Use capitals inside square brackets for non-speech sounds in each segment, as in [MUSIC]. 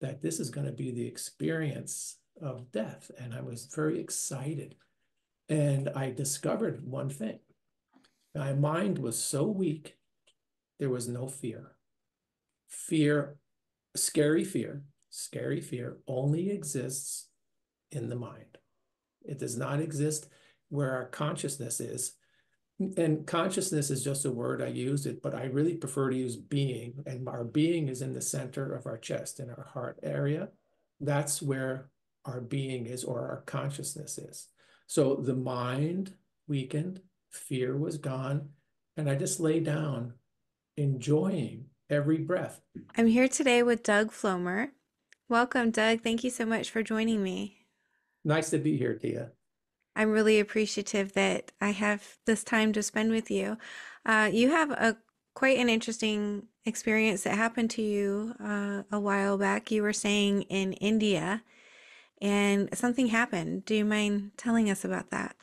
that this is going to be the experience of death. And I was very excited. And I discovered one thing my mind was so weak, there was no fear. Fear, scary fear, scary fear only exists in the mind. It does not exist where our consciousness is. And consciousness is just a word I use it, but I really prefer to use being. And our being is in the center of our chest, in our heart area. That's where our being is or our consciousness is. So the mind weakened, fear was gone, and I just lay down enjoying every breath. I'm here today with Doug Flomer. Welcome, Doug. Thank you so much for joining me. Nice to be here, Tia. I'm really appreciative that I have this time to spend with you. Uh, you have a quite an interesting experience that happened to you uh, a while back. You were saying in India, and something happened. Do you mind telling us about that?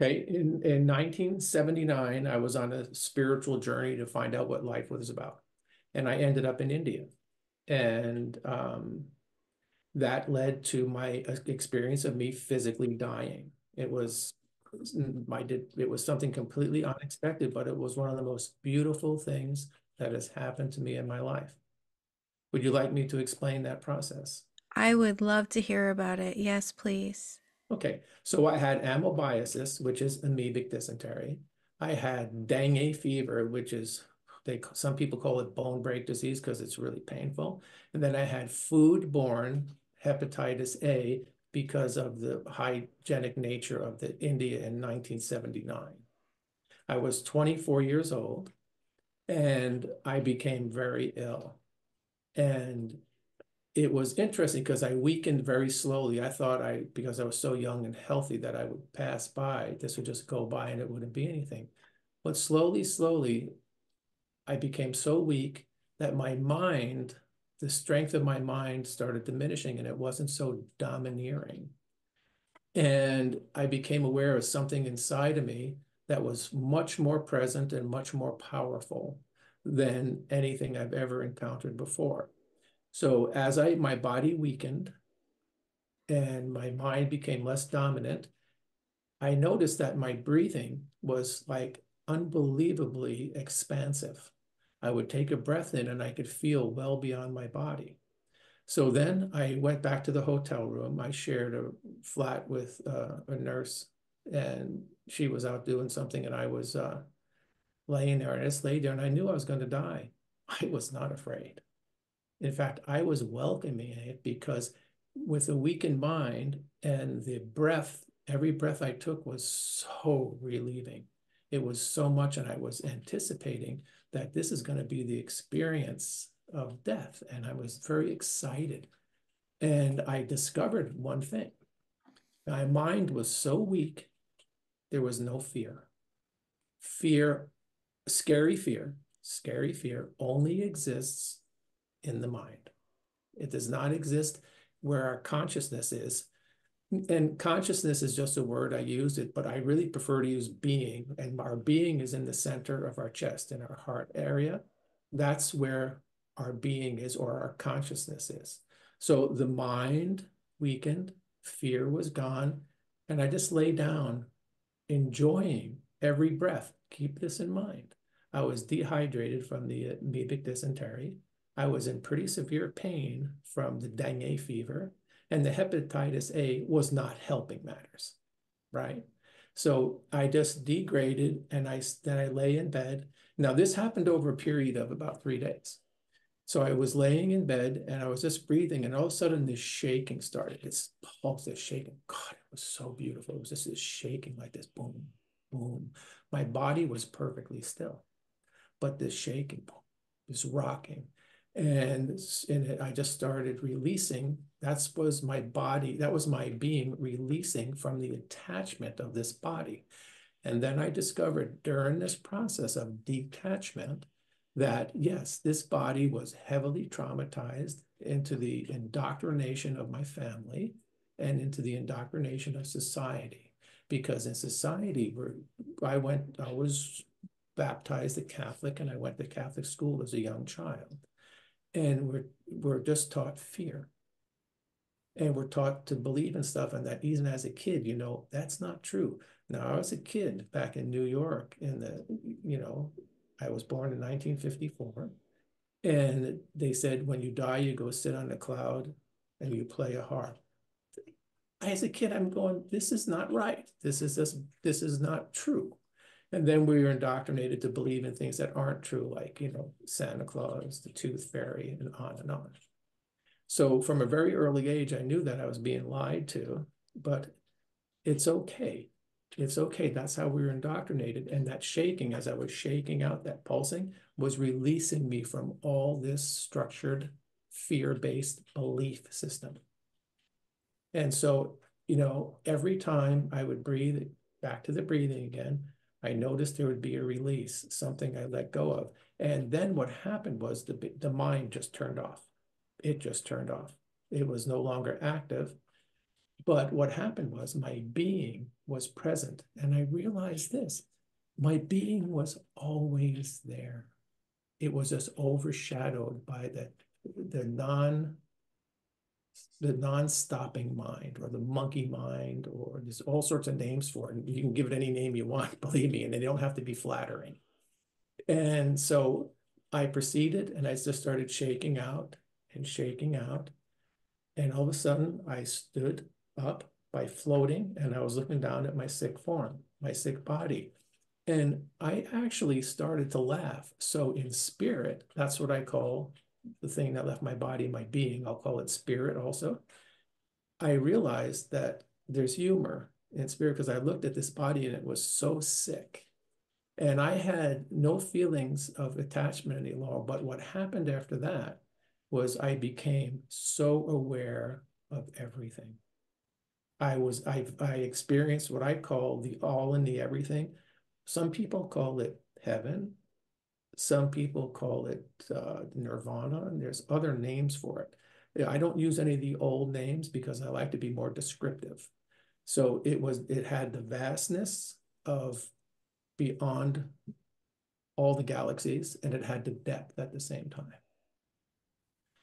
Okay, in, in 1979, I was on a spiritual journey to find out what life was about. And I ended up in India. And um, that led to my uh, experience of me physically dying. It was my did it was something completely unexpected, but it was one of the most beautiful things that has happened to me in my life. Would you like me to explain that process? I would love to hear about it. Yes, please. Okay, so I had amoebiasis, which is amoebic dysentery. I had dengue fever, which is they some people call it bone break disease because it's really painful. And then I had food-borne hepatitis A because of the hygienic nature of the India in 1979. I was 24 years old and I became very ill. And it was interesting because I weakened very slowly. I thought I, because I was so young and healthy, that I would pass by. This would just go by and it wouldn't be anything. But slowly, slowly, I became so weak that my mind, the strength of my mind started diminishing and it wasn't so domineering. And I became aware of something inside of me that was much more present and much more powerful than anything I've ever encountered before. So as I my body weakened and my mind became less dominant, I noticed that my breathing was like unbelievably expansive. I would take a breath in and I could feel well beyond my body. So then I went back to the hotel room. I shared a flat with uh, a nurse, and she was out doing something, and I was uh, laying there. And I just laid there, and I knew I was going to die. [LAUGHS] I was not afraid. In fact, I was welcoming it because with a weakened mind and the breath, every breath I took was so relieving. It was so much, and I was anticipating that this is going to be the experience of death. And I was very excited. And I discovered one thing my mind was so weak, there was no fear. Fear, scary fear, scary fear only exists in the mind. It does not exist where our consciousness is. And consciousness is just a word I use it, but I really prefer to use being. And our being is in the center of our chest, in our heart area. That's where our being is or our consciousness is. So the mind weakened, fear was gone, and I just lay down enjoying every breath. Keep this in mind. I was dehydrated from the amoebic dysentery. I was in pretty severe pain from the dengue fever, and the hepatitis A was not helping matters, right? So I just degraded, and I then I lay in bed. Now this happened over a period of about three days. So I was laying in bed and I was just breathing, and all of a sudden this shaking started. This pulse, this shaking. God, it was so beautiful. It was just this shaking, like this boom, boom. My body was perfectly still, but this shaking, this rocking, and and I just started releasing. That was my body. That was my being releasing from the attachment of this body. And then I discovered during this process of detachment that yes, this body was heavily traumatized into the indoctrination of my family and into the indoctrination of society. Because in society, where I went, I was baptized a Catholic and I went to Catholic school as a young child. And we're we're just taught fear. And we're taught to believe in stuff, and that even as a kid, you know, that's not true. Now, I was a kid back in New York in the, you know, I was born in 1954. And they said, when you die, you go sit on a cloud and you play a harp. As a kid, I'm going, this is not right. This is just, this is not true. And then we were indoctrinated to believe in things that aren't true, like, you know, Santa Claus, the Tooth Fairy, and on and on. So from a very early age, I knew that I was being lied to, but it's okay. It's okay. That's how we were indoctrinated. And that shaking, as I was shaking out that pulsing, was releasing me from all this structured fear-based belief system. And so, you know, every time I would breathe back to the breathing again, I noticed there would be a release, something I let go of. And then what happened was the, the mind just turned off it just turned off. It was no longer active. But what happened was my being was present. And I realized this my being was always there. It was just overshadowed by the, the non the non-stopping mind or the monkey mind or there's all sorts of names for it. You can give it any name you want, [LAUGHS] believe me, and they don't have to be flattering. And so I proceeded and I just started shaking out and shaking out. And all of a sudden, I stood up by floating and I was looking down at my sick form, my sick body. And I actually started to laugh. So, in spirit, that's what I call the thing that left my body, my being. I'll call it spirit also. I realized that there's humor in spirit because I looked at this body and it was so sick. And I had no feelings of attachment any longer. But what happened after that was I became so aware of everything. I was I I experienced what I call the all in the everything. Some people call it heaven. Some people call it uh, nirvana, and there's other names for it. I don't use any of the old names because I like to be more descriptive. So it was it had the vastness of beyond all the galaxies, and it had the depth at the same time.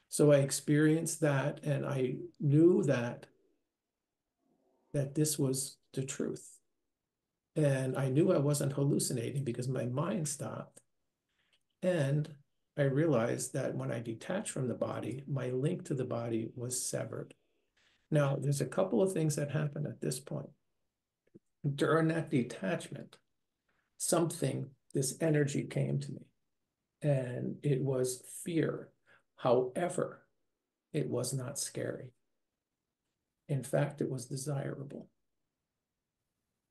So I experienced that and I knew that that this was the truth. And I knew I wasn't hallucinating because my mind stopped. And I realized that when I detached from the body, my link to the body was severed. Now, there's a couple of things that happen at this point. During that detachment, something, this energy came to me, and it was fear However, it was not scary. In fact, it was desirable.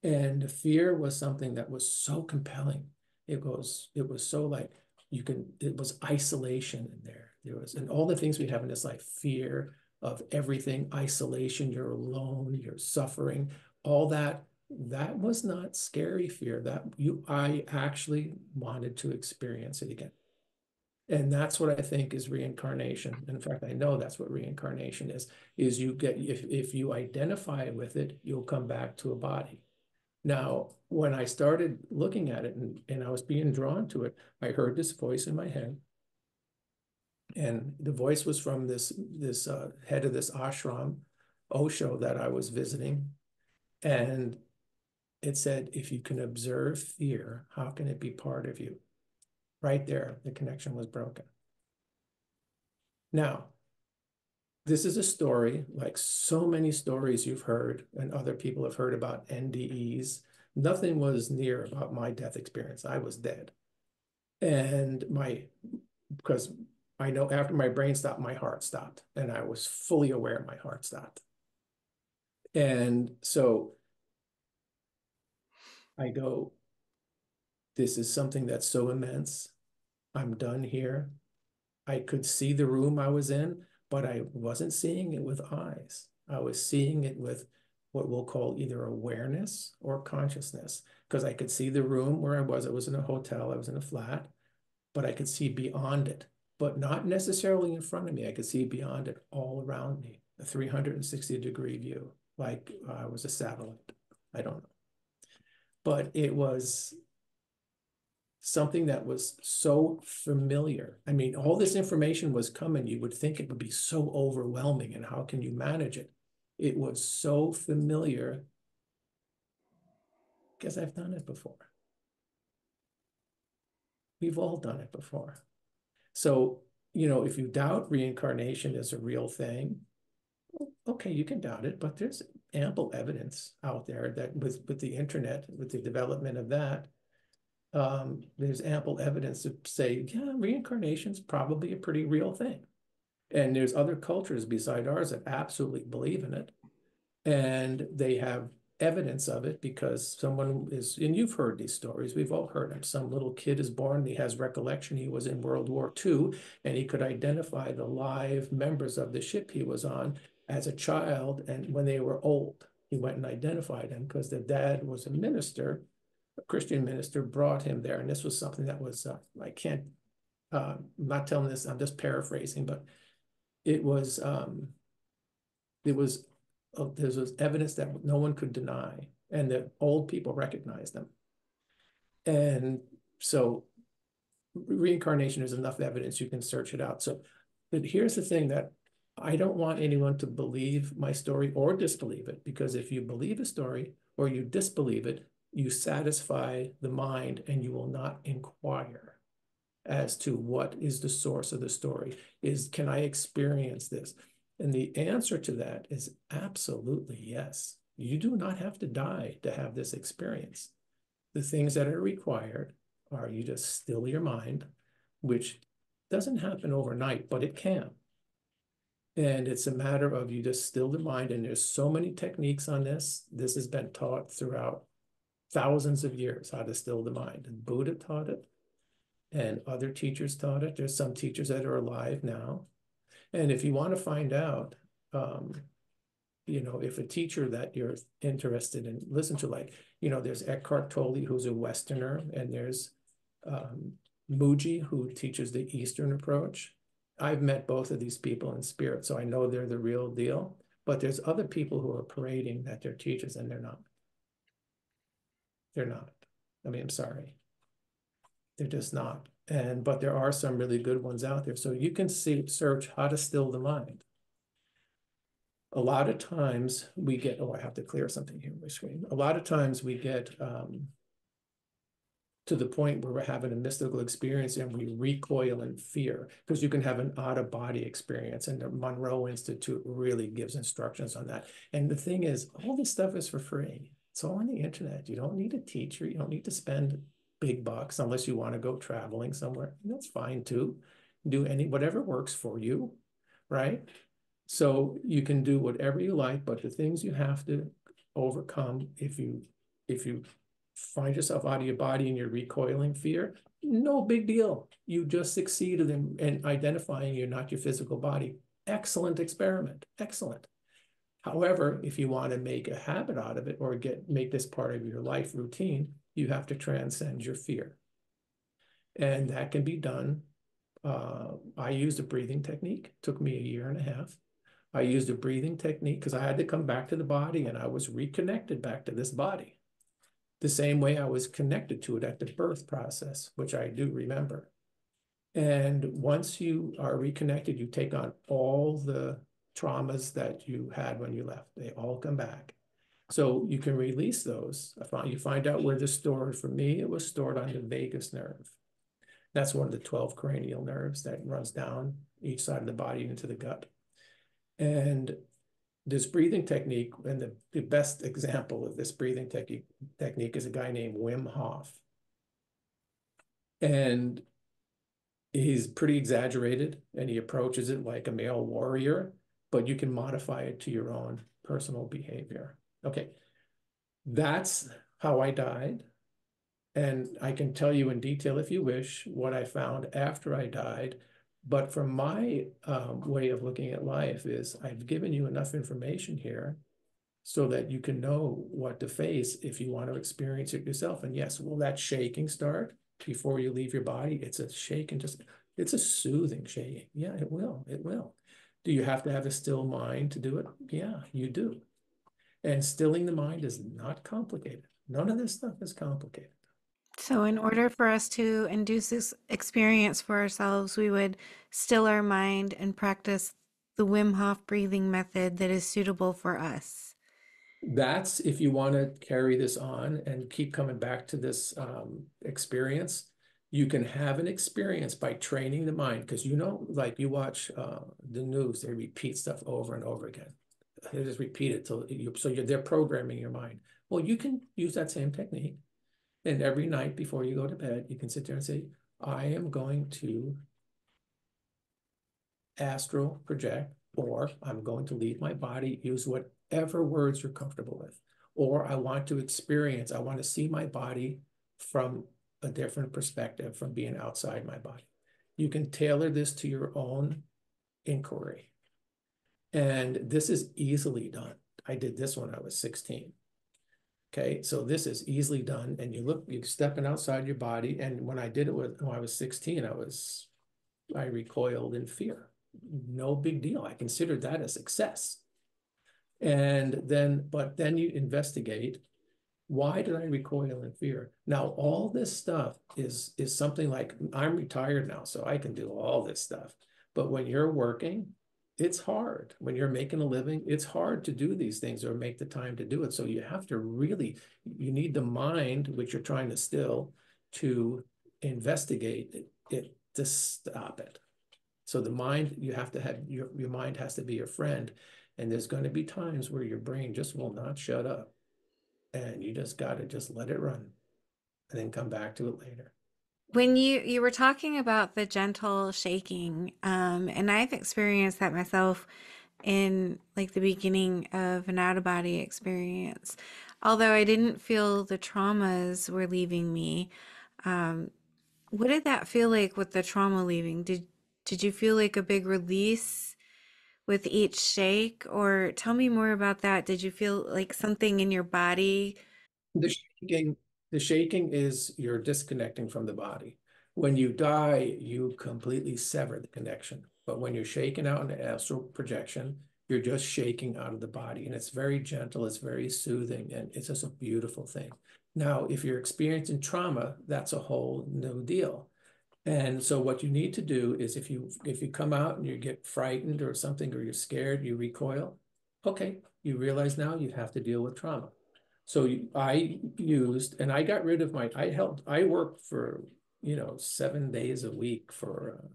And fear was something that was so compelling. It was, it was so like you can, it was isolation in there. There was, and all the things we have in this life, fear of everything, isolation, you're alone, you're suffering, all that, that was not scary fear. That you I actually wanted to experience it again. And that's what I think is reincarnation. In fact, I know that's what reincarnation is, is you get, if, if you identify with it, you'll come back to a body. Now, when I started looking at it and, and I was being drawn to it, I heard this voice in my head. And the voice was from this, this uh, head of this ashram, Osho, that I was visiting. And it said, if you can observe fear, how can it be part of you? Right there, the connection was broken. Now, this is a story like so many stories you've heard and other people have heard about NDEs. Nothing was near about my death experience. I was dead. And my, because I know after my brain stopped, my heart stopped. And I was fully aware my heart stopped. And so I go, this is something that's so immense. I'm done here. I could see the room I was in, but I wasn't seeing it with eyes. I was seeing it with what we'll call either awareness or consciousness, because I could see the room where I was. I was in a hotel, I was in a flat, but I could see beyond it, but not necessarily in front of me. I could see beyond it all around me, a 360 degree view, like uh, I was a satellite. I don't know. But it was something that was so familiar. I mean, all this information was coming, you would think it would be so overwhelming and how can you manage it? It was so familiar because I've done it before. We've all done it before. So, you know, if you doubt reincarnation is a real thing, okay, you can doubt it, but there's ample evidence out there that with, with the internet, with the development of that, um, there's ample evidence to say, yeah, reincarnation is probably a pretty real thing. And there's other cultures beside ours that absolutely believe in it. And they have evidence of it because someone is, and you've heard these stories, we've all heard them. Some little kid is born, he has recollection, he was in World War II, and he could identify the live members of the ship he was on as a child. And when they were old, he went and identified them because the dad was a minister, a Christian minister, brought him there. And this was something that was, uh, I can't, uh, I'm not telling this, I'm just paraphrasing, but it was, um, it was uh, there was evidence that no one could deny, and that old people recognized them. And so reincarnation is enough evidence, you can search it out. So but here's the thing that I don't want anyone to believe my story or disbelieve it, because if you believe a story or you disbelieve it, you satisfy the mind and you will not inquire as to what is the source of the story. Is can I experience this? And the answer to that is absolutely yes. You do not have to die to have this experience. The things that are required are you just still your mind, which doesn't happen overnight, but it can. And it's a matter of you just still the mind. And there's so many techniques on this. This has been taught throughout thousands of years how to still the mind. And Buddha taught it, and other teachers taught it. There's some teachers that are alive now and if you want to find out, um, you know, if a teacher that you're interested in, listen to like, you know, there's Eckhart Tolle, who's a Westerner, and there's um, Mooji, who teaches the Eastern approach. I've met both of these people in spirit, so I know they're the real deal. But there's other people who are parading that they're teachers, and they're not. They're not. I mean, I'm sorry. They're just not and but there are some really good ones out there. So you can see search how to still the mind. A lot of times we get, oh, I have to clear something here on my screen. A lot of times we get um, to the point where we're having a mystical experience and we recoil in fear because you can have an out of body experience and the Monroe Institute really gives instructions on that. And the thing is, all this stuff is for free. It's all on the internet. You don't need a teacher. You don't need to spend big bucks unless you want to go traveling somewhere. That's fine too. Do any whatever works for you, right? So you can do whatever you like, but the things you have to overcome if you if you find yourself out of your body and you're recoiling fear, no big deal. You just succeeded in, in identifying you're not your physical body. Excellent experiment. Excellent. However, if you want to make a habit out of it or get make this part of your life routine, you have to transcend your fear. And that can be done. Uh, I used a breathing technique, took me a year and a half. I used a breathing technique because I had to come back to the body and I was reconnected back to this body. The same way I was connected to it at the birth process, which I do remember. And once you are reconnected, you take on all the traumas that you had when you left. They all come back. So you can release those. You find out where they're stored. For me, it was stored on the vagus nerve. That's one of the 12 cranial nerves that runs down each side of the body into the gut. And this breathing technique, and the, the best example of this breathing technique, technique is a guy named Wim Hof. And he's pretty exaggerated and he approaches it like a male warrior, but you can modify it to your own personal behavior. Okay, that's how I died. And I can tell you in detail, if you wish, what I found after I died. But from my um, way of looking at life is I've given you enough information here so that you can know what to face if you want to experience it yourself. And yes, will that shaking start before you leave your body? It's a shaking, just it's a soothing shaking. Yeah, it will. It will. Do you have to have a still mind to do it? Yeah, you do. And stilling the mind is not complicated. None of this stuff is complicated. So, in order for us to induce this experience for ourselves, we would still our mind and practice the Wim Hof breathing method that is suitable for us. That's if you want to carry this on and keep coming back to this um, experience. You can have an experience by training the mind because you know, like you watch uh, the news, they repeat stuff over and over again. They just repeat it till you, so you're they're programming your mind. Well, you can use that same technique, and every night before you go to bed, you can sit there and say, "I am going to astral project, or I'm going to leave my body. Use whatever words you're comfortable with, or I want to experience. I want to see my body from a different perspective from being outside my body. You can tailor this to your own inquiry. And this is easily done. I did this when I was 16. Okay, so this is easily done. And you look, you're stepping outside your body. And when I did it with, when I was 16, I was, I recoiled in fear. No big deal. I considered that a success. And then, but then you investigate why did I recoil in fear? Now, all this stuff is is something like I'm retired now, so I can do all this stuff. But when you're working, it's hard. When you're making a living, it's hard to do these things or make the time to do it. So you have to really, you need the mind, which you're trying to still, to investigate it, it to stop it. So the mind, you have to have your, your mind has to be your friend. And there's going to be times where your brain just will not shut up and you just got to just let it run and then come back to it later. When you you were talking about the gentle shaking um and i've experienced that myself in like the beginning of an out of body experience. Although i didn't feel the traumas were leaving me um what did that feel like with the trauma leaving? Did did you feel like a big release with each shake or tell me more about that. Did you feel like something in your body? The shaking the shaking is you're disconnecting from the body. When you die you completely sever the connection. But when you're shaking out in the astral projection you're just shaking out of the body and it's very gentle it's very soothing and it's just a beautiful thing. Now if you're experiencing trauma that's a whole new deal and so what you need to do is if you if you come out and you get frightened or something or you're scared, you recoil, okay, you realize now you have to deal with trauma. So I used and I got rid of my I helped I worked for you know 7 days a week for uh,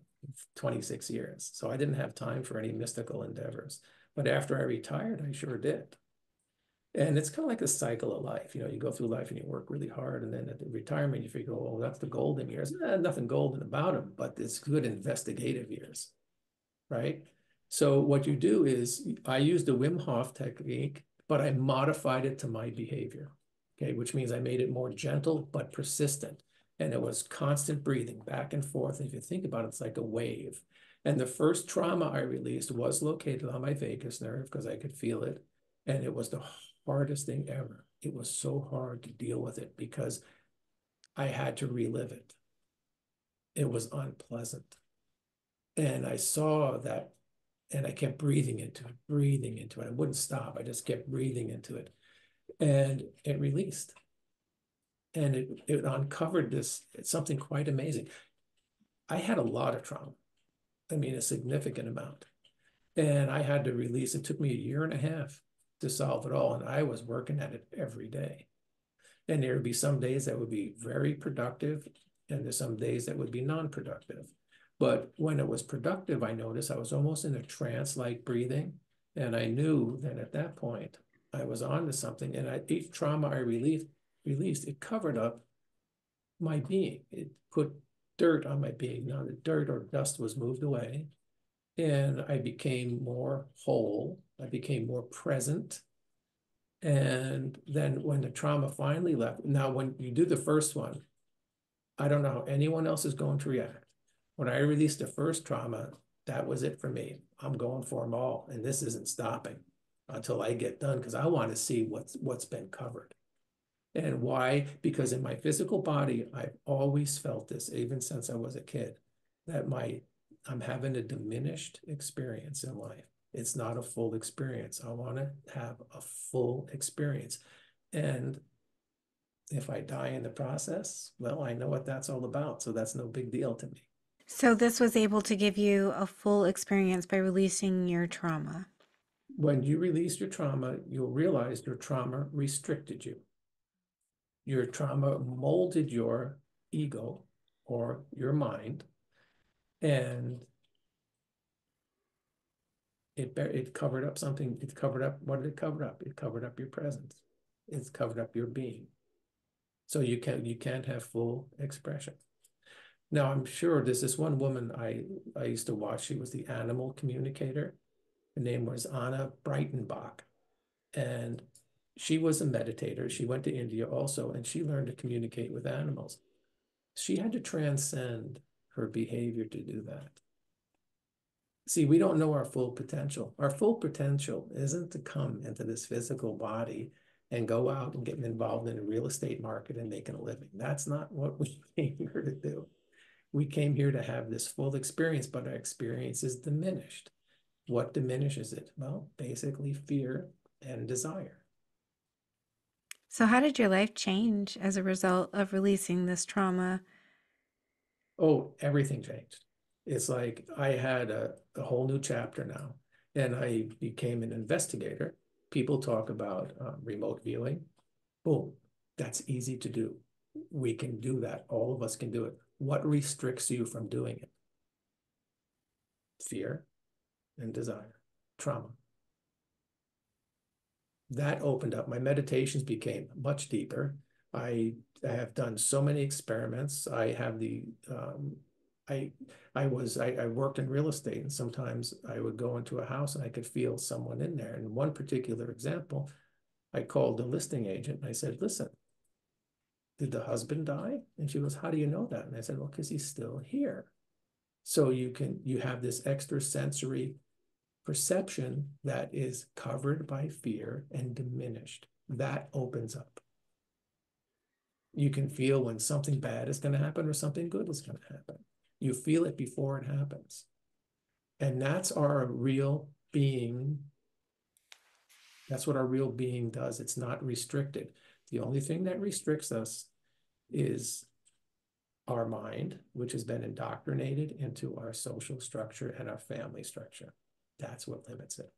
26 years. So I didn't have time for any mystical endeavors. But after I retired, I sure did. And it's kind of like a cycle of life. You know, you go through life and you work really hard, and then at the retirement, you figure, oh, that's the golden years. Eh, nothing golden about them, but it's good investigative years, right? So what you do is, I use the Wim Hof technique, but I modified it to my behavior, okay, which means I made it more gentle but persistent. And it was constant breathing back and forth. And if you think about it, it's like a wave. And the first trauma I released was located on my vagus nerve because I could feel it. And it was the hardest thing ever. It was so hard to deal with it because I had to relive it. It was unpleasant. And I saw that and I kept breathing into it, breathing into it. I wouldn't stop. I just kept breathing into it. And it released. And it, it uncovered this, something quite amazing. I had a lot of trauma. I mean, a significant amount. And I had to release. It took me a year and a half to solve it all. And I was working at it every day. And there would be some days that would be very productive, and there's some days that would be non-productive. But when it was productive, I noticed I was almost in a trance-like breathing. And I knew that at that point I was on to something. And I, each trauma I relieved, released, it covered up my being. It put dirt on my being. Now the dirt or dust was moved away. And I became more whole I became more present. And then when the trauma finally left, now when you do the first one, I don't know how anyone else is going to react. When I released the first trauma, that was it for me. I'm going for them all, and this isn't stopping until I get done because I want to see what's what's been covered. And why? Because in my physical body, I've always felt this, even since I was a kid, that my I'm having a diminished experience in life it's not a full experience. I want to have a full experience. And If I die in the process, well, I know what that's all about, so that's no big deal to me. So this was able to give you a full experience by releasing your trauma. When you release your trauma, you'll realize your trauma restricted you. Your trauma molded your ego or your mind, and it it covered up something. It covered up what did it cover up? It covered up your presence. It's covered up your being. So you can't you can't have full expression. Now I'm sure there's this one woman I I used to watch. She was the animal communicator. Her name was Anna Breytenbach, and she was a meditator. She went to India also, and she learned to communicate with animals. She had to transcend her behavior to do that. See, we don't know our full potential. Our full potential isn't to come into this physical body and go out and get involved in the real estate market and making a living. That's not what we [LAUGHS] came here to do. We came here to have this full experience, but our experience is diminished. What diminishes it? Well, basically fear and desire. So, how did your life change as a result of releasing this trauma? Oh, everything changed. It's like I had a, a whole new chapter now, and I became an investigator. People talk about um, remote viewing. Boom, that's easy to do. We can do that. All of us can do it. What restricts you from doing it? Fear and desire, trauma. That opened up. My meditations became much deeper. I, have done so many experiments. I have the um, I I was I, I worked in real estate and sometimes I would go into a house and I could feel someone in there. And one particular example, I called the listing agent and I said, listen, did the husband die? And she goes, How do you know that? And I said, Well, because he's still here. So you can you have this extra sensory perception that is covered by fear and diminished. That opens up. You can feel when something bad is going to happen or something good is going to happen. You feel it before it happens. And that's our real being. That's what our real being does. It's not restricted. The only thing that restricts us is our mind, which has been indoctrinated into our social structure and our family structure. That's what limits it.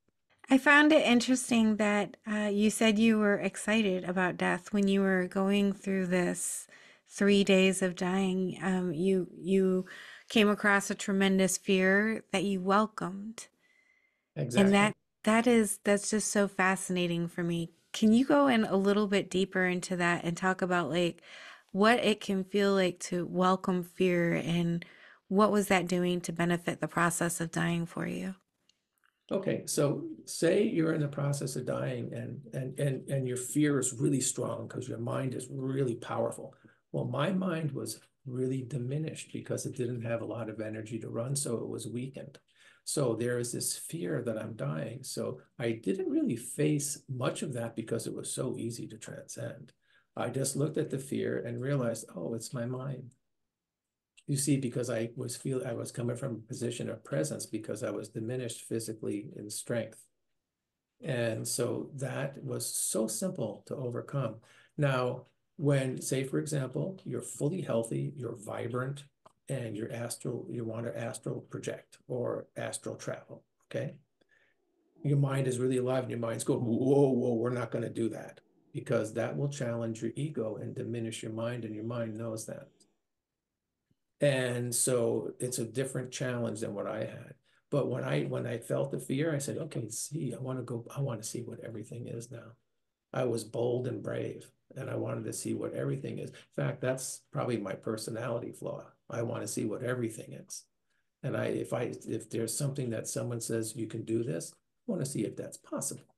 I found it interesting that uh, you said you were excited about death when you were going through this three days of dying. Um, you you came across a tremendous fear that you welcomed, Exactly. and that that is that's just so fascinating for me. Can you go in a little bit deeper into that and talk about like what it can feel like to welcome fear and what was that doing to benefit the process of dying for you? Okay, so say you're in the process of dying and and and and your fear is really strong because your mind is really powerful. Well, my mind was really diminished because it didn't have a lot of energy to run, so it was weakened. So there is this fear that I'm dying. So I didn't really face much of that because it was so easy to transcend. I just looked at the fear and realized, oh, it's my mind. You see, because I was feel I was coming from a position of presence because I was diminished physically in strength. And so that was so simple to overcome. Now, when, say, for example, you're fully healthy, you're vibrant, and you're astral, you want to astral project or astral travel, okay? Your mind is really alive and your mind's going, whoa, whoa, we're not going to do that because that will challenge your ego and diminish your mind, and your mind knows that. And so it's a different challenge than what I had. But when I when I felt the fear, I said, okay, see, I want to go, I want to see what everything is now. I was bold and brave, and I wanted to see what everything is. In fact, that's probably my personality flaw. I want to see what everything is. And I if I if there's something that someone says you can do this, I want to see if that's possible.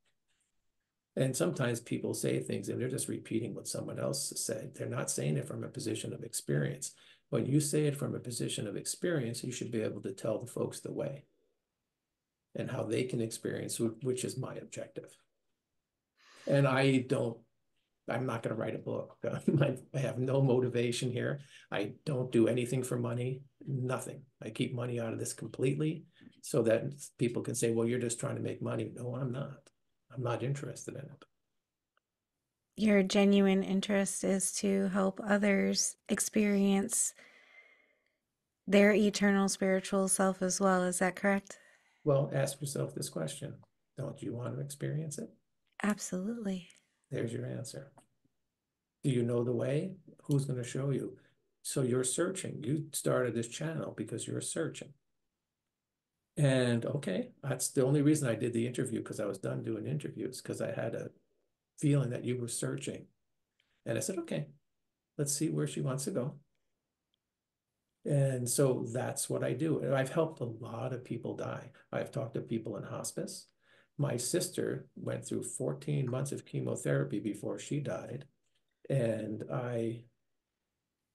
And sometimes people say things and they're just repeating what someone else said. They're not saying it from a position of experience. When you say it from a position of experience, you should be able to tell the folks the way and how they can experience, which is my objective. And I don't, I'm not going to write a book. [LAUGHS] I have no motivation here. I don't do anything for money, nothing. I keep money out of this completely so that people can say, well, you're just trying to make money. No, I'm not. I'm not interested in it. Your genuine interest is to help others experience their eternal spiritual self as well. Is that correct? Well, ask yourself this question. Don't you want to experience it? Absolutely. There's your answer. Do you know the way? Who's going to show you? So you're searching. You started this channel because you're searching. And okay, that's the only reason I did the interview because I was done doing interviews because I had a feeling that you were searching. And I said, okay, let's see where she wants to go. And so that's what I do. And I've helped a lot of people die. I've talked to people in hospice. My sister went through 14 months of chemotherapy before she died. And I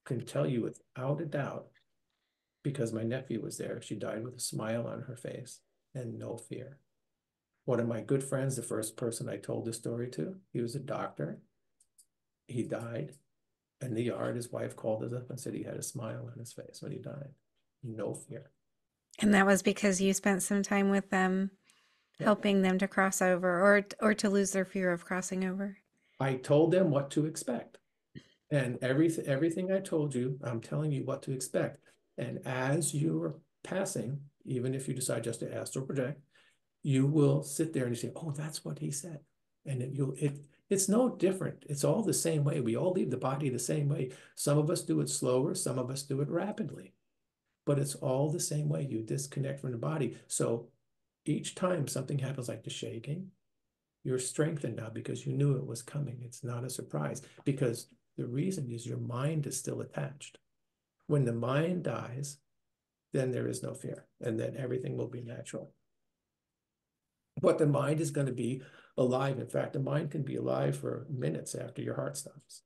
can tell you without a doubt, because my nephew was there, she died with a smile on her face and no fear. One of my good friends, the first person I told the story to, he was a doctor. He died in the yard. His wife called us up and said he had a smile on his face when he died. No fear. And that was because you spent some time with them, Yeah. helping them to cross over or or to lose their fear of crossing over. I told them what to expect. And everything everything I told you, I'm telling you what to expect. And as you're passing, even if you decide just to astral project, you will sit there and you say, "Oh, that's what he said," and it, you'll it it's no different. It's all the same way. We all leave the body the same way. Some of us do it slower, some of us do it rapidly, but it's all the same way. You disconnect from the body. So each time something happens, like the shaking, you're strengthened now because you knew it was coming. It's not a surprise because the reason is your mind is still attached. When the mind dies, then there is no fear, and then everything will be natural. But the mind is going to be alive. In fact, the mind can be alive for minutes after your heart stops.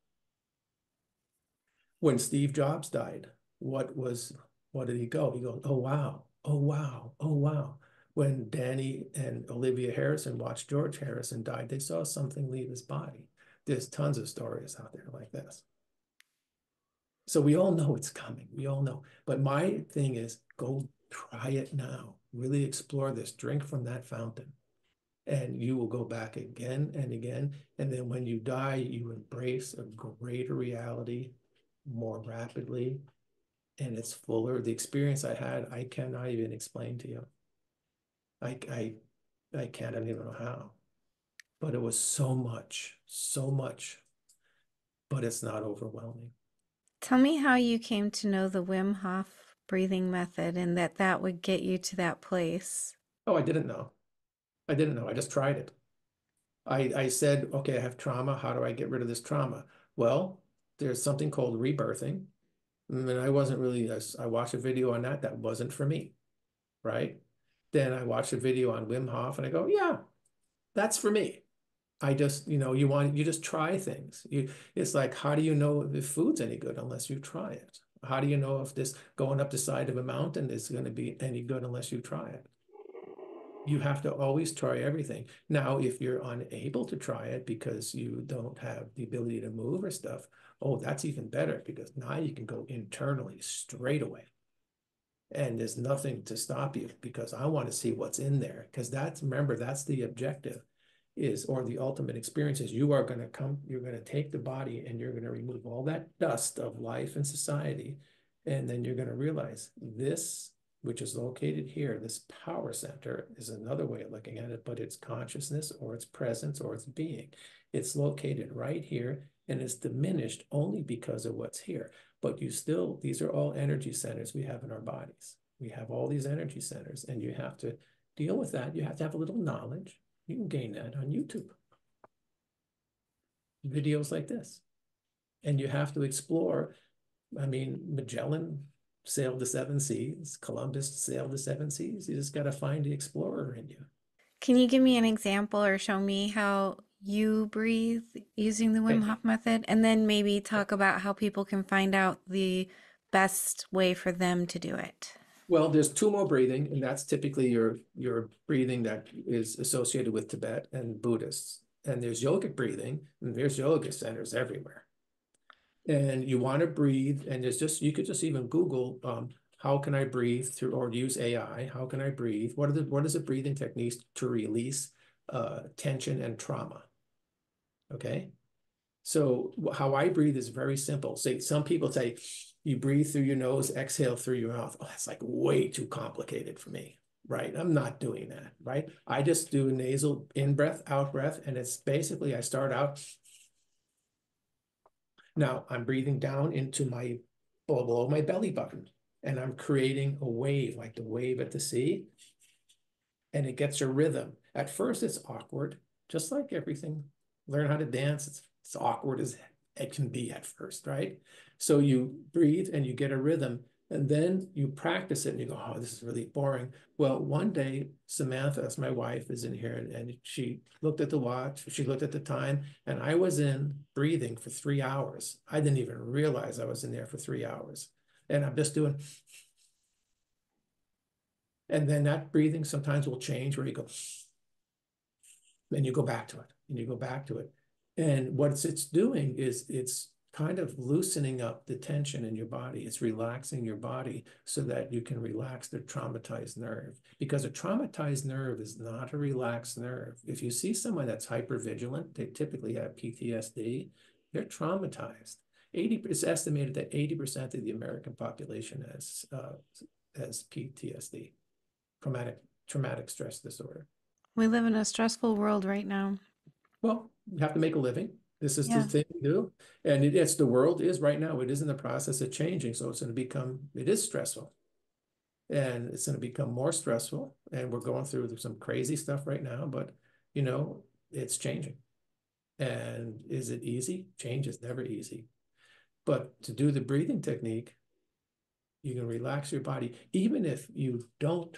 When Steve Jobs died, what was what did he go? He goes, oh wow, oh wow, oh wow. When Dhani and Olivia Harrison watched George Harrison died, they saw something leave his body. There's tons of stories out there like this. So we all know it's coming. We all know. But my thing is go try it now. Really explore this. Drink from that fountain. And you will go back again and again. And then when you die, you embrace a greater reality more rapidly. And it's fuller. The experience I had, I cannot even explain to you. I I I can't I don't even know how. But it was so much, so much. But it's not overwhelming. Tell me how you came to know the Wim Hof breathing method and that that would get you to that place. Oh, I didn't know. I didn't know. I just tried it. I, I said, okay, I have trauma. How do I get rid of this trauma? Well, there's something called rebirthing. And I wasn't really, I watched a video on that. That wasn't for me. Right. Then I watched a video on Wim Hof and I go, yeah, that's for me. I just, you know, you want, you just try things. You, it's like, how do you know if food's any good unless you try it? How do you know if this going up the side of a mountain is going to be any good unless you try it? You have to always try everything. Now, if you're unable to try it because you don't have the ability to move or stuff, oh, that's even better because now you can go internally straight away. And there's nothing to stop you because I want to see what's in there. Because that's, remember, that's the objective is, or the ultimate experience is you are going to come, you're going to take the body and you're going to remove all that dust of life and society. And then you're going to realize this which is located here, this power center is another way of looking at it, but it's consciousness or its presence or its being. It's located right here and it's diminished only because of what's here. But you still, these are all energy centers we have in our bodies. We have all these energy centers and you have to deal with that. You have to have a little knowledge. You can gain that on YouTube. Videos like this. And you have to explore. I mean, Magellan sailed the seven seas. Columbus sailed the seven seas. You just got to find the explorer in you. Can you give me an example or show me how you breathe using the Wim Hof method? And then maybe talk about how people can find out the best way for them to do it. Well, there's tummo breathing, and that's typically your your breathing that is associated with Tibet and Buddhists. And there's yogic breathing, and there's yoga centers everywhere. And you want to breathe, and there's just you could just even Google um, how can I breathe through or use AI? How can I breathe? What are the what is the breathing techniques to release uh, tension and trauma? Okay. So how I breathe is very simple. Say some people say you breathe through your nose, exhale through your mouth. Oh, that's like way too complicated for me, right? I'm not doing that, right? I just do nasal in breath, out breath, and it's basically I start out. Now I'm breathing down into my below my belly button, and I'm creating a wave like the wave at the sea, and it gets a rhythm. At first, it's awkward, just like everything. Learn how to dance. It's, it's awkward as it can be at first, right? So you breathe and you get a rhythm, and then you practice it and you go, oh, this is really boring. Well, one day, Samantha, that's my wife, is in here and, she looked at the watch, she looked at the time, and I was in breathing for three hours. I didn't even realize I was in there for three hours. And I'm just doing, and then that breathing sometimes will change where you go, and you go back to it, and you go back to it. And what it's doing is it's kind of loosening up the tension in your body. It's relaxing your body so that you can relax the traumatized nerve. Because a traumatized nerve is not a relaxed nerve. If you see someone that's hypervigilant, they typically have PTSD, they're traumatized. 80, it's estimated that 80% of the American population has, uh, has PTSD, traumatic, traumatic stress disorder. We live in a stressful world right now. Well, you have to make a living. This is Yeah. the thing to do. And it, it's the world is right now, it is in the process of changing. So it's going to become, it is stressful. And it's going to become more stressful. And we're going through some crazy stuff right now, but you know, it's changing. And is it easy? Change is never easy. But to do the breathing technique, you can relax your body, even if you don't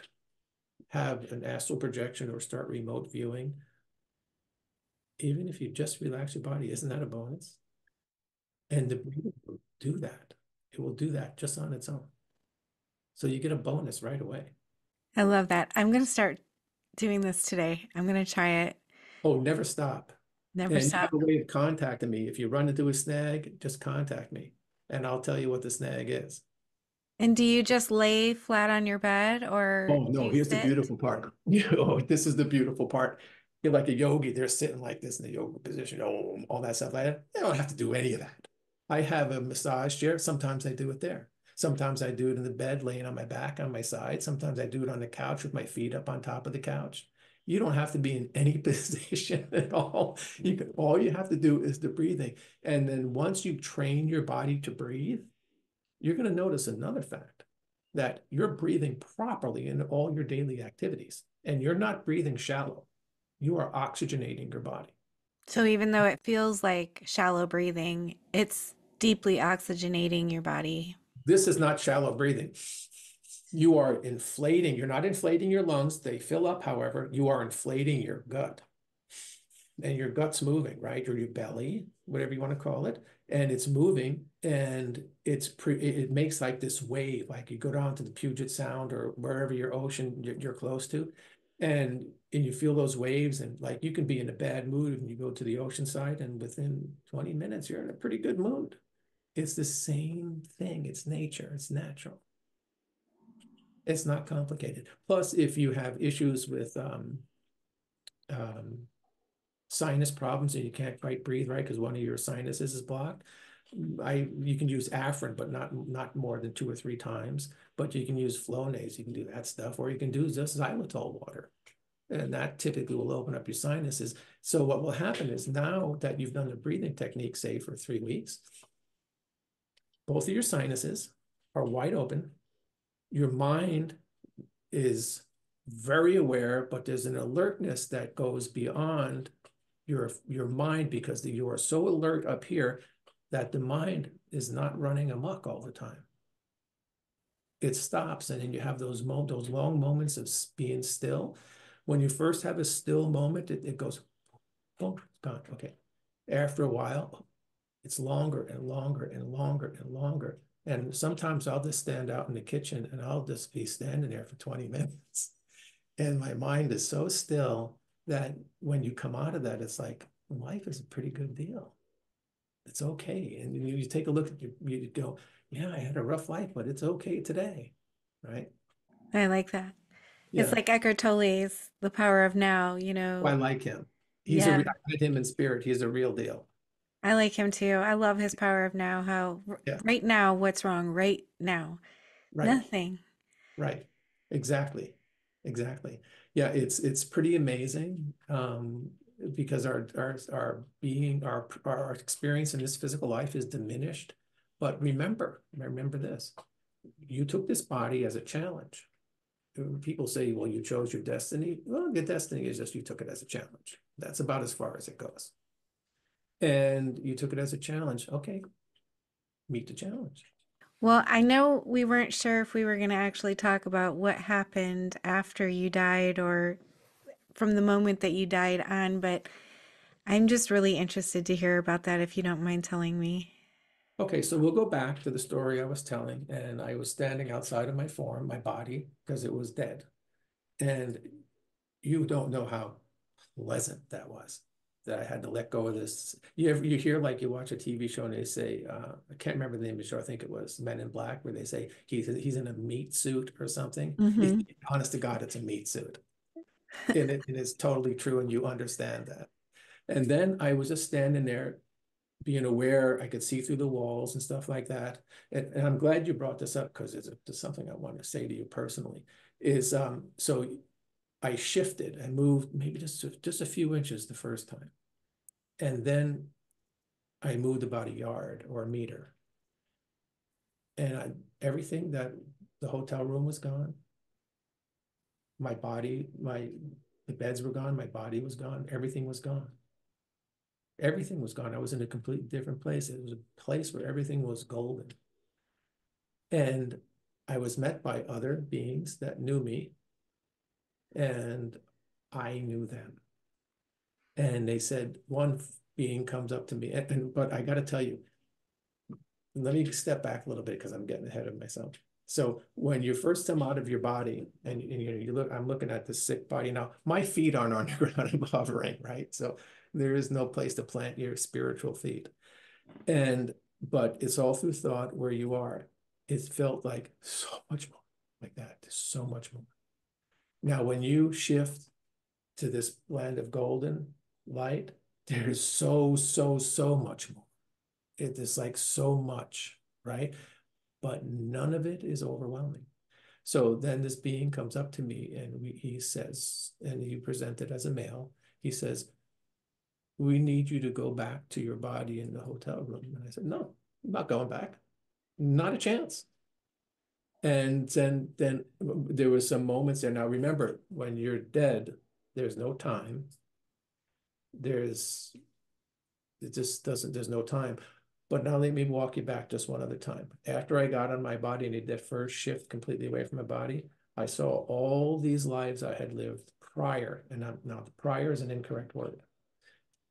have an astral projection or start remote viewing even if you just relax your body, isn't that a bonus? And the breathing will do that. It will do that just on its own. So you get a bonus right away. I love that. I'm going to start doing this today. I'm going to try it. Oh, never stop. Never and stop. you have a way of contacting me. If you run into a snag, just contact me and I'll tell you what the snag is. And do you just lay flat on your bed or Oh no, here's the beautiful part. [LAUGHS] Oh, this is the beautiful part. You're like a yogi, they're sitting like this in the yoga position, oh, all that stuff like that. They don't have to do any of that. I have a massage chair. Sometimes I do it there. Sometimes I do it in the bed, laying on my back on my side. Sometimes I do it on the couch with my feet up on top of the couch. You don't have to be in [LAUGHS] any position at all. You can, all you have to do is the breathing. And then once you train your body to breathe, you're going to notice another fact that you're breathing properly in all your daily activities and you're not breathing shallow. You are oxygenating your body. So even though it feels like shallow breathing, it's deeply oxygenating your body. This is not shallow breathing. You are inflating, you're not inflating your lungs. They fill up, however, you are inflating your gut. And your gut's moving, right? Or your belly, whatever you want to call it. And it's moving and it's pre it makes like this wave, like you go down to the Puget Sound or wherever your ocean you're, you're close to. And and you feel those waves and like you can be in a bad mood and you go to the ocean side and within 20 minutes you're in a pretty good mood. It's the same thing. It's nature. It's natural. It's not complicated. Plus, if you have issues with um, um, sinus problems and you can't quite breathe right because one of your sinuses is blocked, I you can use Afrin, but not not more than two or three times. But you can use Flonase. You can do that stuff, or you can do just xylitol water, and that typically will open up your sinuses. So what will happen is now that you've done the breathing technique, say for three weeks, both of your sinuses are wide open. Your mind is very aware, but there's an alertness that goes beyond your your mind because you are so alert up here that the mind is not running amok all the time. It stops, and then you have those those long moments of being still. When you first have a still moment, it, it goes, oh, it's gone. Okay. After a while, it's longer and longer and longer and longer. And sometimes I'll just stand out in the kitchen and I'll just be standing there for 20 [LAUGHS] minutes. And my mind is so still that when you come out of that, it's like life is a pretty good deal. It's okay. And you, you take a look at you, you go, yeah, I had a rough life, but it's okay today. Right. I like that. Yeah. It's like Eckhart Tolle's The Power of Now, you know. I like him. He's Yeah. a, I met him in spirit. He's a real deal. I like him too. I love his power of now. How Yeah, right now, what's wrong right now? right, Nothing. right. Exactly. Exactly. Yeah, it's it's pretty amazing. Um, because our our our being, our our experience in this physical life is diminished. But remember, remember this. You took this body as a challenge. People say, well, you chose your destiny. Well, your destiny is just you took it as a challenge. That's about as far as it goes. And you took it as a challenge. Okay, meet the challenge. Well, I know we weren't sure if we were going to actually talk about what happened after you died or from the moment that you died on, but I'm just really interested to hear about that if you don't mind telling me. Okay, so we'll go back to the story I was telling, and I was standing outside of my form, my body, because it was dead. And you don't know how pleasant that was that I had to let go of this. You ever you hear like you watch a TV show and they say, uh, I can't remember the name of the show, I think it was Men in Black, where they say he's he's in a meat suit or something. hmm honest to God, it's a meat suit. And it, it is totally true, and you understand that. And then I was just standing there being aware I could see through the walls and stuff like that. And, and I'm glad you brought this up because it's, it's something I want to say to you personally. Is um so I shifted and moved maybe just just a few inches the first time, and then I moved about a yard or a meter, and I, everything that the hotel room was gone. My body, my the beds were gone, my body was gone, everything was gone everything was gone. I was in a completely different place. It was a place where everything was golden. And I was met by other beings that knew me, and I knew them. And they said, one being comes up to me, and, and but I got to tell you, let me step back a little bit because I'm getting ahead of myself. So when you first come out of your body and, and you know you look, I'm looking at the sick body now. My feet aren't on [LAUGHS] the ground; I'm hovering, right? So there is no place to plant your spiritual feet. And but it's all through thought where you are. It felt like so much more like that. There's so much more. Now, when you shift to this land of golden light, there's so, so, so much more. It is like so much, right? But none of it is overwhelming. So then this being comes up to me and we, he says, and he presented as a male, he says, we need you to go back to your body in the hotel room. And I said, no, I'm not going back. Not a chance. And then, then there were some moments there. Now, remember, when you're dead, there's no time. There's, it just doesn't, there's no time. But now let me walk you back just one other time. After I got on my body and did that first shift completely away from my body, I saw all these lives I had lived prior. And now, now prior is an incorrect word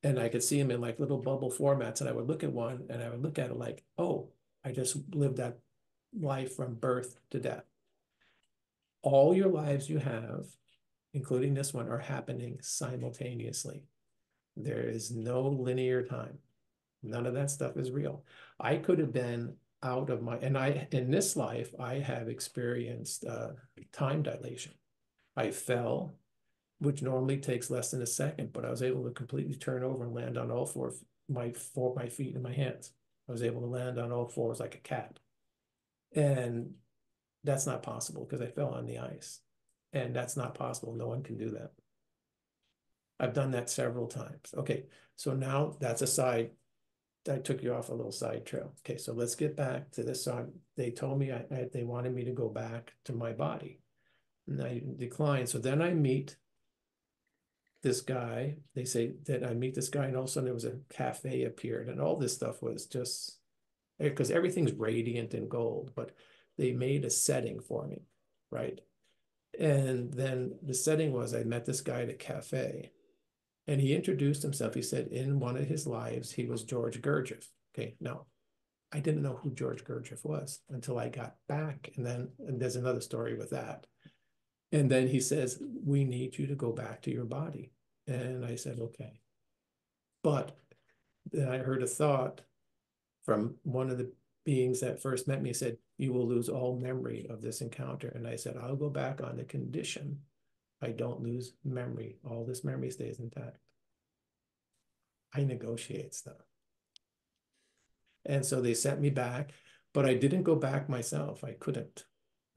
and I could see them in like little bubble formats. And I would look at one and I would look at it like, oh, I just lived that life from birth to death. All your lives you have, including this one, are happening simultaneously. There is no linear time. None of that stuff is real. I could have been out of my, and I, in this life, I have experienced uh, time dilation. I fell which normally takes less than a second, but I was able to completely turn over and land on all four my four my feet and my hands. I was able to land on all fours like a cat. And that's not possible because I fell on the ice. And that's not possible. No one can do that. I've done that several times. Okay, so now that's a side. I took you off a little side trail. Okay, so let's get back to this song. They told me I, I, they wanted me to go back to my body. And I declined. So then I meet this guy. They say that I meet this guy, and all of a sudden there was a cafe appeared, and all this stuff was just eh, because everything's radiant in gold, but they made a setting for me, right? And then the setting was I met this guy at a cafe, and he introduced himself. He said in one of his lives he was George Gurdjieff. Okay, now I didn't know who George Gurdjieff was until I got back, and then and there's another story with that. And then he says, We need you to go back to your body. And I said, Okay. But then I heard a thought from one of the beings that first met me said, You will lose all memory of this encounter. And I said, I'll go back on the condition I don't lose memory. All this memory stays intact. I negotiate stuff. And so they sent me back, but I didn't go back myself. I couldn't.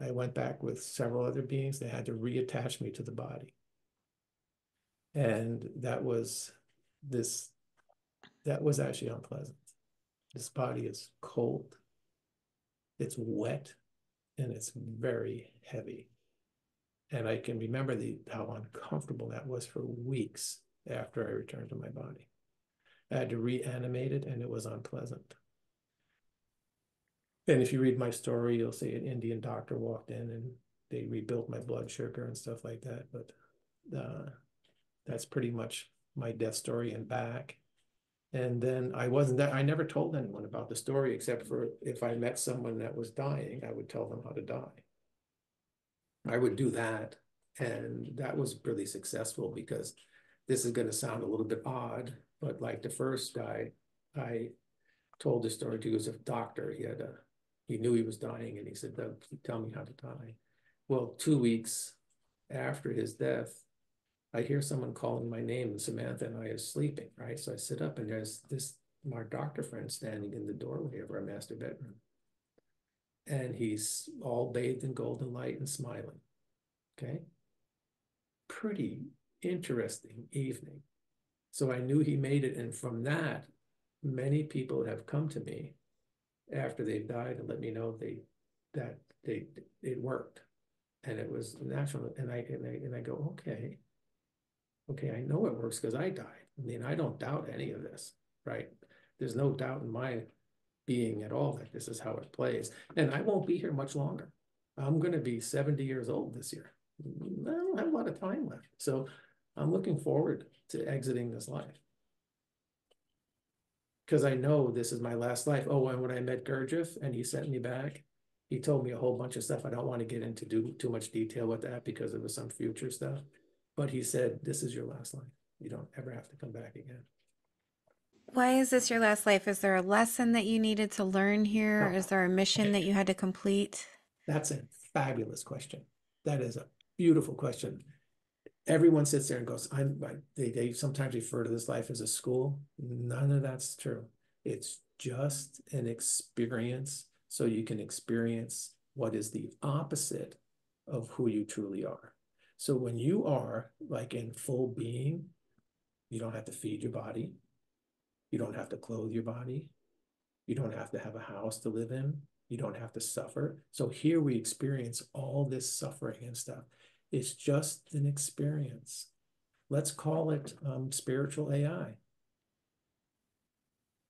I went back with several other beings. They had to reattach me to the body. And that was this, that was actually unpleasant. This body is cold, it's wet, and it's very heavy. And I can remember the how uncomfortable that was for weeks after I returned to my body. I had to reanimate it, and it was unpleasant. And if you read my story, you'll see an Indian doctor walked in and they rebuilt my blood sugar and stuff like that. But uh, that's pretty much my death story and back. And then I wasn't that, I never told anyone about the story except for if I met someone that was dying, I would tell them how to die. I would do that. And that was really successful because this is going to sound a little bit odd, but like the first guy, I told the story to, was a doctor. He had a, he knew he was dying and he said, tell me how to die. Well, two weeks after his death, I hear someone calling my name and Samantha and I are sleeping, right? So I sit up and there's this my doctor friend standing in the doorway of our master bedroom. And he's all bathed in golden light and smiling. Okay. Pretty interesting evening. So I knew he made it. And from that, many people have come to me after they've died and let me know they that they it worked and it was natural. And I and I and I go, okay okay, I know it works because I died. I mean, I don't doubt any of this, right? There's no doubt in my being at all that this is how it plays. And I won't be here much longer. I'm going to be 70 years old this year. I don't have a lot of time left. So I'm looking forward to exiting this life. Because I know this is my last life. Oh, and when I met Gurdjieff and he sent me back, he told me a whole bunch of stuff. I don't want to get into do, too much detail with that because it was some future stuff. But he said, This is your last life. You don't ever have to come back again. Why is this your last life? Is there a lesson that you needed to learn here? Is there a mission that you had to complete? That's a fabulous question. That is a beautiful question. Everyone sits there and goes, I'm, they, they sometimes refer to this life as a school. None of that's true. It's just an experience so you can experience what is the opposite of who you truly are. So when you are like in full being, you don't have to feed your body. You don't have to clothe your body. You don't have to have a house to live in. You don't have to suffer. So here we experience all this suffering and stuff. It's just an experience. Let's call it um, spiritual AI.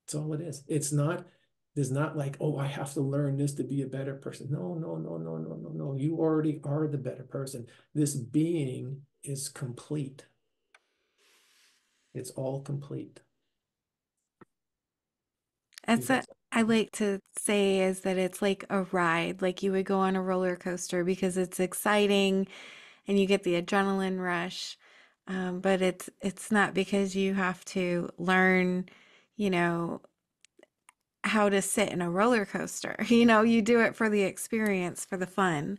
That's all it is. It's not there's not like, oh, I have to learn this to be a better person. No, no, no, no, no, no, no. You already are the better person. This being is complete. It's all complete. That's what I like to say is that it's like a ride, like you would go on a roller coaster because it's exciting and you get the adrenaline rush. Um, but it's it's not because you have to learn, you know, how to sit in a roller coaster. [LAUGHS] You know, you do it for the experience, for the fun.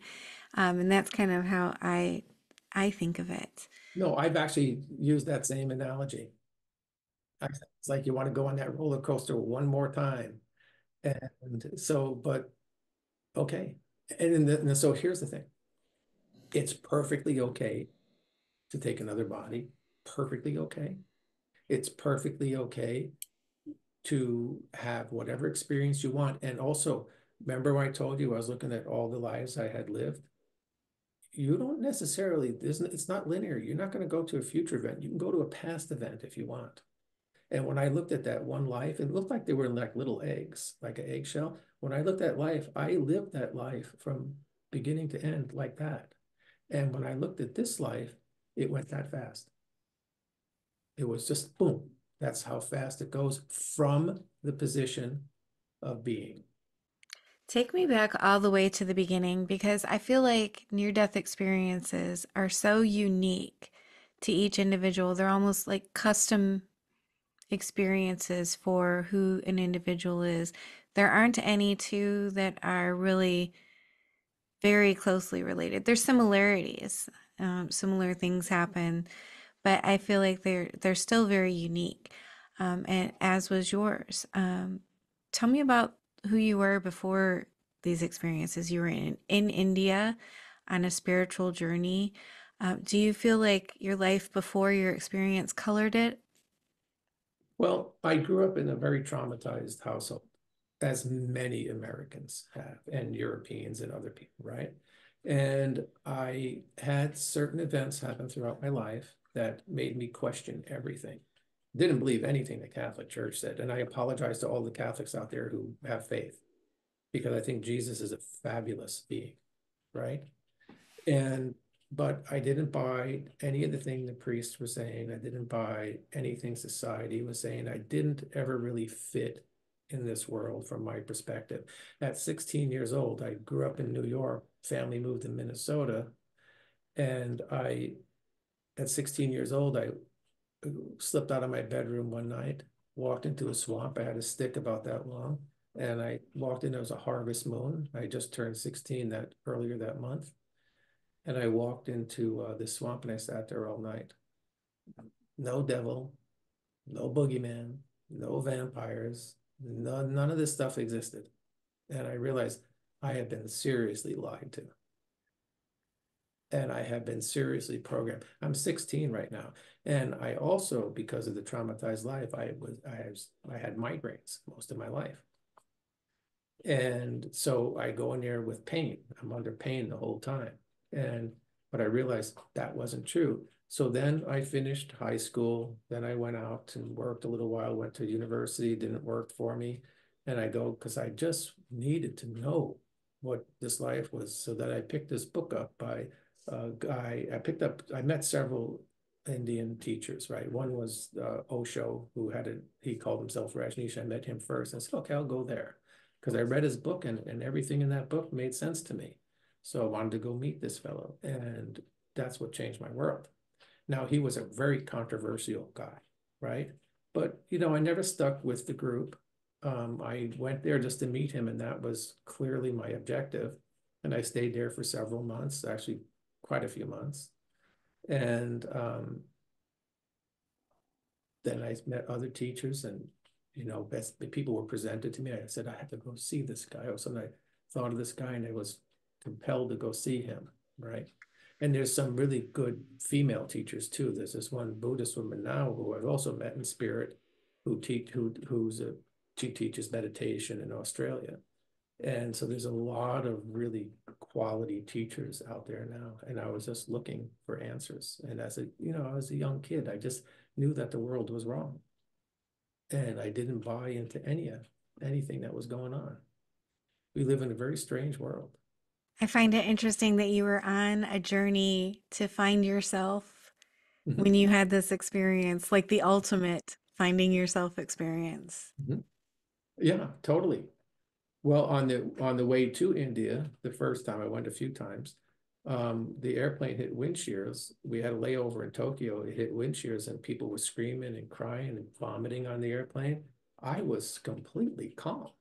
Um, and that's kind of how I I think of it. No, I've actually used that same analogy. It's like you want to go on that roller coaster one more time. And so, but okay. And the, so here's the thing. It's perfectly okay to take another body. Perfectly okay. It's perfectly okay to have whatever experience you want. And also, remember when I told you I was looking at all the lives I had lived? You don't necessarily, it's not linear. You're not going to go to a future event. You can go to a past event if you want. And when I looked at that one life, it looked like they were like little eggs, like an eggshell. When I looked at life, I lived that life from beginning to end like that. And when I looked at this life, it went that fast. It was just boom, that's how fast it goes from the position of being. Take me back all the way to the beginning because I feel like near death experiences are so unique to each individual. They're almost like custom experiences for who an individual is. There aren't any two that are really very closely related. There's similarities. Um, similar things happen but I feel like they're they're still very unique, um, and as was yours. Um, tell me about who you were before these experiences. You were in in India on a spiritual journey. Um, do you feel like your life before your experience colored it? Well, I grew up in a very traumatized household, as many Americans have, and Europeans and other people, right? And I had certain events happen throughout my life that made me question everything. Didn't believe anything the Catholic Church said. And I apologize to all the Catholics out there who have faith because I think Jesus is a fabulous being, right? And but I didn't buy any of the thing the priests were saying. I didn't buy anything society was saying. I didn't ever really fit in this world from my perspective. At 16 years old, I grew up in New York, family moved to Minnesota, and I, at 16 years old, I uh, slipped out of my bedroom one night, walked into a swamp. I had a stick about that long, and I walked in. It was a harvest moon. I just turned 16 that earlier that month, and I walked into uh, the swamp and I sat there all night. No devil, no boogeyman, no vampires, none, none of this stuff existed. And I realized I had been seriously lied to. And I have been seriously programmed. I'm 16 right now. And I also, because of the traumatized life, I was I was I had migraines most of my life. And so I go in there with pain. I'm under pain the whole time. And but I realized that wasn't true. So then I finished high school. Then I went out and worked a little while, went to university, didn't work for me. And I go because I just needed to know what this life was. So that I picked this book up by a guy. I picked up, I met several Indian teachers, right? One was uh, Osho, who had a, he called himself Rajneesh. I met him first. I said, okay, I'll go there. Because I read his book and, and everything in that book made sense to me. So I wanted to go meet this fellow, and that's what changed my world. Now, he was a very controversial guy, right? But, you know, I never stuck with the group. Um, I went there just to meet him, and that was clearly my objective. And I stayed there for several months, actually, quite a few months. And um, then I met other teachers, and, you know, best people were presented to me. I said, I have to go see this guy. Sudden, I thought of this guy, and I was compelled to go see him, right? And there's some really good female teachers too. There's this one Buddhist woman now who I've also met in spirit, who teach who who's a she teaches meditation in Australia. And so there's a lot of really quality teachers out there now. And I was just looking for answers. And as a, you know, as a young kid, I just knew that the world was wrong. And I didn't buy into any of anything that was going on. We live in a very strange world. I find it interesting that you were on a journey to find yourself Mhm. when you had this experience, like the ultimate finding yourself experience. Mhm. Yeah, totally. Well, on the on the way to India, the first time I went a few times, um, the airplane hit wind shears. We had a layover in Tokyo. It hit wind shears, and people were screaming and crying and vomiting on the airplane. I was completely calm.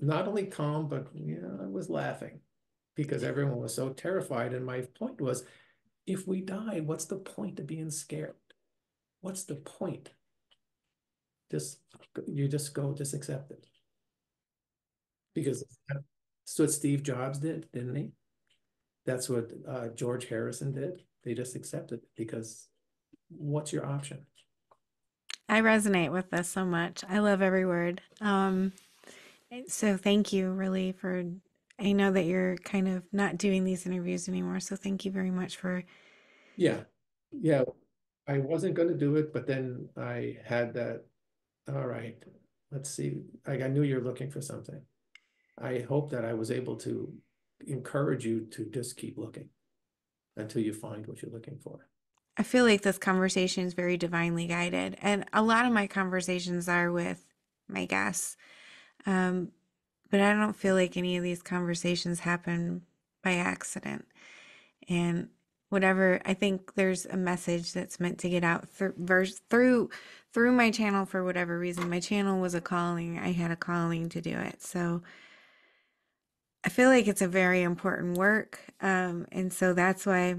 Not only calm, but yeah, I was laughing because everyone was so terrified. And my point was, if we die, what's the point of being scared? What's the point? Just you just go, just accept it. Because that's what Steve Jobs did, didn't he? That's what uh, George Harrison did. They just accepted it because what's your option? I resonate with this so much. I love every word. Um, so thank you really for, I know that you're kind of not doing these interviews anymore, so thank you very much for, Yeah, yeah. I wasn't going to do it, but then I had that. All right, let's see. Like I knew you're looking for something. I hope that I was able to encourage you to just keep looking until you find what you're looking for. I feel like this conversation is very divinely guided. And a lot of my conversations are with my guests. Um, but I don't feel like any of these conversations happen by accident. And whatever, I think there's a message that's meant to get out through through through my channel for whatever reason. My channel was a calling. I had a calling to do it. So I feel like it's a very important work. Um, and so that's why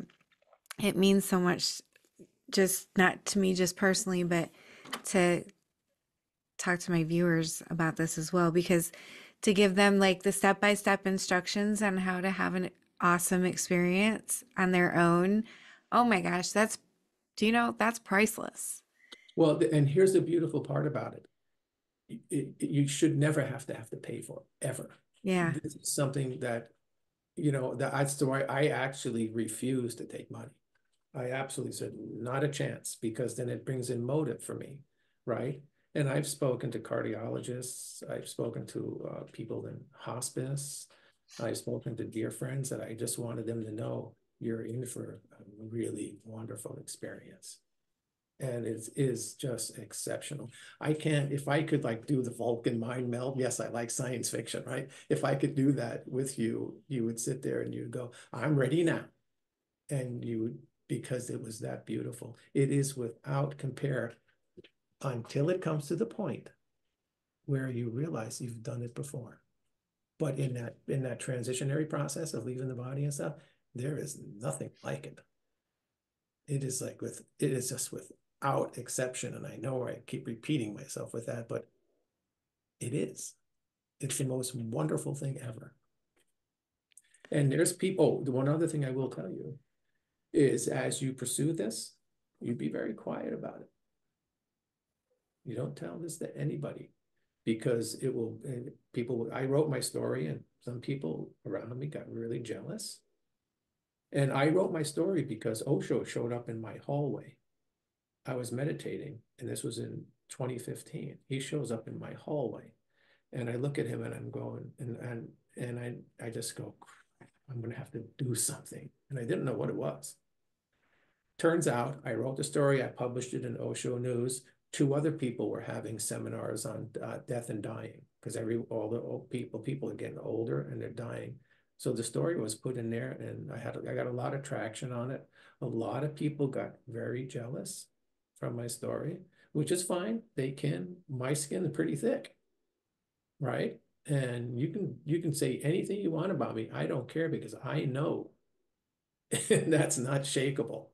it means so much just not to me just personally, but to talk to my viewers about this as well because to give them like the step by step instructions on how to have an awesome experience on their own. Oh my gosh, that's, do you know, that's priceless. Well, and here's the beautiful part about it. You should never have to have to pay for it, ever. Yeah. This is something that, you know, that's the why I actually refuse to take money. I absolutely said, not a chance, because then it brings in motive for me, right? And I've spoken to cardiologists, I've spoken to uh, people in hospice, I've spoken to dear friends that I just wanted them to know you're in for a really wonderful experience. And it is just exceptional. I can't, if I could like do the Vulcan mind meld, yes, I like science fiction, right? If I could do that with you, you would sit there and you'd go, I'm ready now. And you would, because it was that beautiful. It is without compare until it comes to the point where you realize you've done it before. But in that, in that transitionary process of leaving the body and stuff, there is nothing like it. It is like with, it is just without exception. And I know I keep repeating myself with that, but it is. It's the most wonderful thing ever. And there's people, the one other thing I will tell you is as you pursue this, you'd be very quiet about it. You don't tell this to anybody because it will, people, I wrote my story and some people around me got really jealous. And I wrote my story because Osho showed up in my hallway. I was meditating and this was in 2015. He shows up in my hallway and I look at him and I'm going and and and I I just go I'm going to have to do something and I didn't know what it was. Turns out I wrote the story, I published it in Osho News. Two other people were having seminars on uh, death and dying because every all the old people people are getting older and they're dying. So the story was put in there and I had I got a lot of traction on it. A lot of people got very jealous from my story, which is fine. They can. My skin is pretty thick, right? And you can you can say anything you want about me. I don't care because I know [LAUGHS] that's not shakable.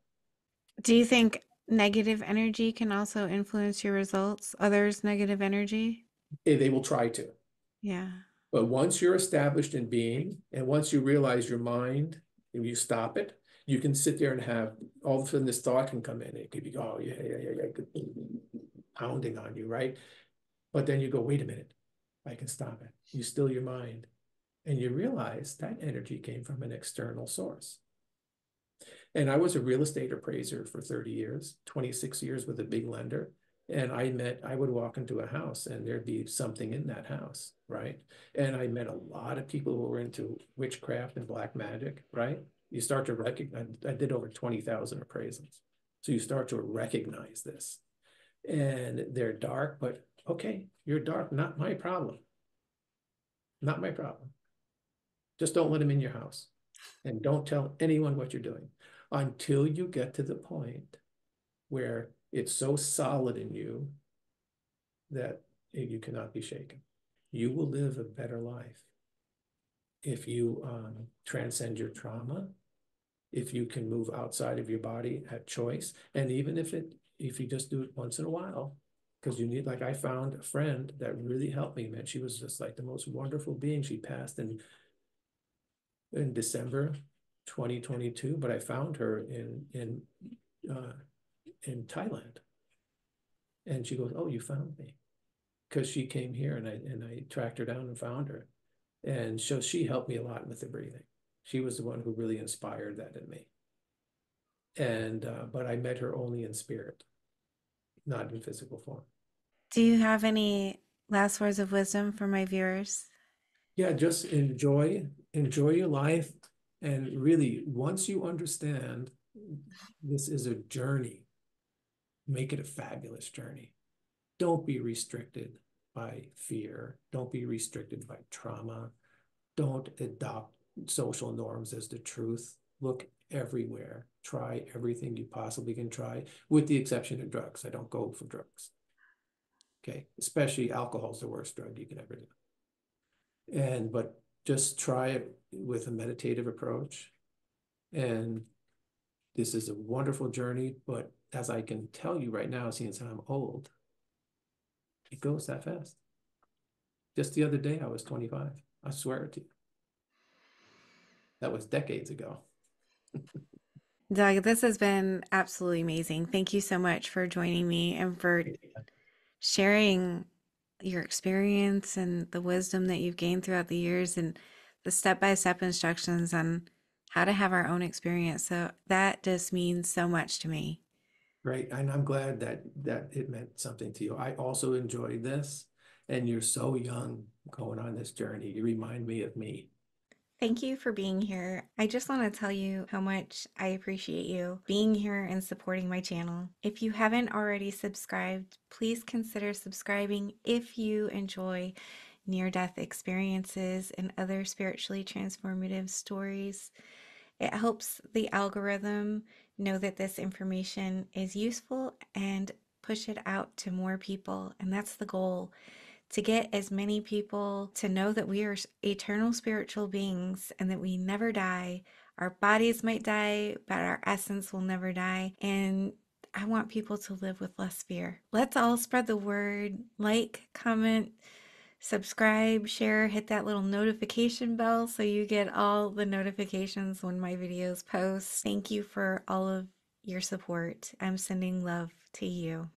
Do you think negative energy can also influence your results? Others' negative energy? They will try to. Yeah. But once you're established in being, and once you realize your mind, if you stop it, you can sit there and have all of a sudden this thought can come in. It could be, oh yeah, yeah, yeah, yeah, pounding on you, right? But then you go, wait a minute, I can stop it. You still your mind. And you realize that energy came from an external source. And I was a real estate appraiser for 30 years, 26 years with a big lender. And I met, I would walk into a house and there'd be something in that house, right? And I met a lot of people who were into witchcraft and black magic, right? You start to recognize, I did over 20,000 appraisals. So you start to recognize this. And they're dark, but okay, you're dark, not my problem. Not my problem. Just don't let them in your house. And don't tell anyone what you're doing until you get to the point where it's so solid in you that you cannot be shaken. You will live a better life if you um, transcend your trauma, if you can move outside of your body at choice, and even if it if you just do it once in a while, because you need like I found a friend that really helped me, man. She was just like the most wonderful being. She passed in in December 2022, but I found her in in uh, in Thailand. And she goes, "Oh, you found me," because she came here and I and I tracked her down and found her, and so she helped me a lot with the breathing. She was the one who really inspired that in me. And uh, but I met her only in spirit, not in physical form. Do you have any last words of wisdom for my viewers? Yeah, just enjoy enjoy your life, and really once you understand this is a journey make it a fabulous journey. Don't be restricted by fear. Don't be restricted by trauma. Don't adopt social norms as the truth. Look everywhere. Try everything you possibly can try, with the exception of drugs. I don't go for drugs. Okay, especially alcohol is the worst drug you can ever do. And but just try it with a meditative approach. And this is a wonderful journey, but as I can tell you right now, since I'm old, It goes that fast. Just the other day, I was twenty-five. I swear it to you. That was decades ago. [LAUGHS] Doug, this has been absolutely amazing. Thank you so much for joining me and for sharing your experience and the wisdom that you've gained throughout the years and the step-by-step instructions on how to have our own experience. So that just means so much to me. Great, and I'm glad that that it meant something to you. I also enjoyed this, and you're so young going on this journey. You remind me of me. Thank you for being here. I just want to tell you how much I appreciate you being here and supporting my channel. If you haven't already subscribed, please consider subscribing if you enjoy near death experiences and other spiritually transformative stories. It helps the algorithm know that this information is useful and push it out to more people. And that's the goal to get as many people to know that we are eternal spiritual beings and that we never die. Our bodies might die, but our essence will never die. And I want people to live with less fear. Let's all spread the word, like, comment, subscribe, share, hit that little notification bell so you get all the notifications when my videos post. Thank you for all of your support. I'm sending love to you.